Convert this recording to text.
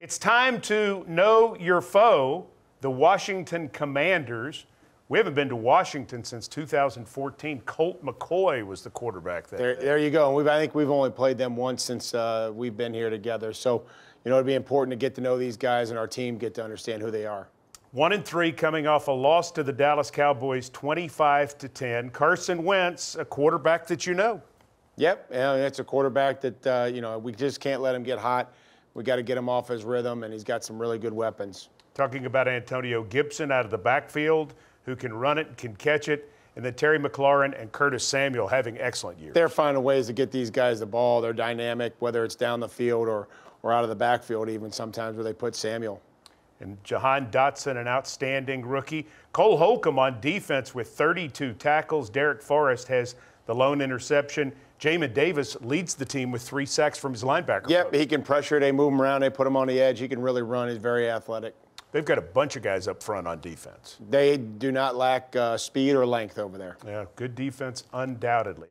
It's time to know your foe, the Washington Commanders. We haven't been to Washington since 2014. Colt McCoy was the quarterback there. There, there you go. And we've, I think we've only played them once since uh, we've been here together. So, you know, it'd be important to get to know these guys and our team get to understand who they are. One and three coming off a loss to the Dallas Cowboys 25 to 10. Carson Wentz, a quarterback that you know. Yep, and it's a quarterback that, uh, you know, we just can't let him get hot. We got to get him off his rhythm, and he's got some really good weapons. Talking about Antonio Gibson out of the backfield, who can run it and can catch it. And then Terry McLaurin and Curtis Samuel having excellent years. They're finding ways to get these guys the ball. They're dynamic, whether it's down the field or, or out of the backfield, even sometimes where they put Samuel. And Jahan Dotson, an outstanding rookie. Cole Holcomb on defense with 32 tackles. Darrick Forrest has the lone interception. Jamin Davis leads the team with three sacks from his linebacker. Yep, he can pressure. They move him around. They put him on the edge. He can really run. He's very athletic. They've got a bunch of guys up front on defense. They do not lack uh, speed or length over there. Yeah, good defense, undoubtedly.